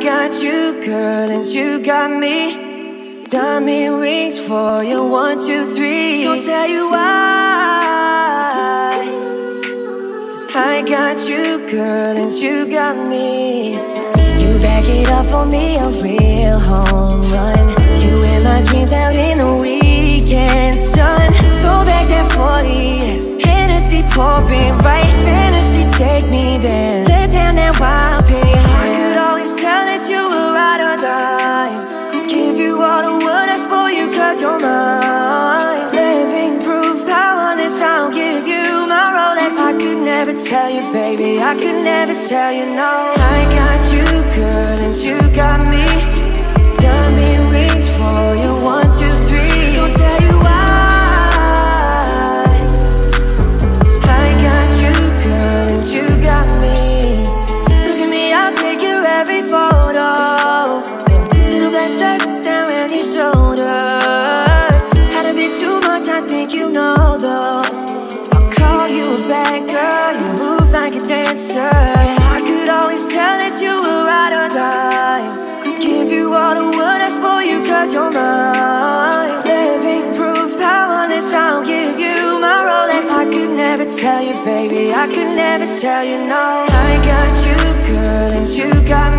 got you, girl, and you got me. Diamond rings for you, one, two, three. Don't tell you why. Cause I got you, girl, and you got me. You back it up for me, a real home run. Tell you, baby, I could never tell you no. I got you, girl, and you got me. Diamond rings for you, one, two, three. Don't tell you why. Cause I got you, girl, and you got me. Look at me, I'll take you every photo. Little black dress down around your shoulders. Had a bit too much, I think you know like a dancer. I could always tell that you were ride or die. Give you all the world, I spoil you cause you're mine. Living proof, powerless, I'll give you my Rolex. I could never tell you, baby, I could never tell you no. I got you, girl, and you got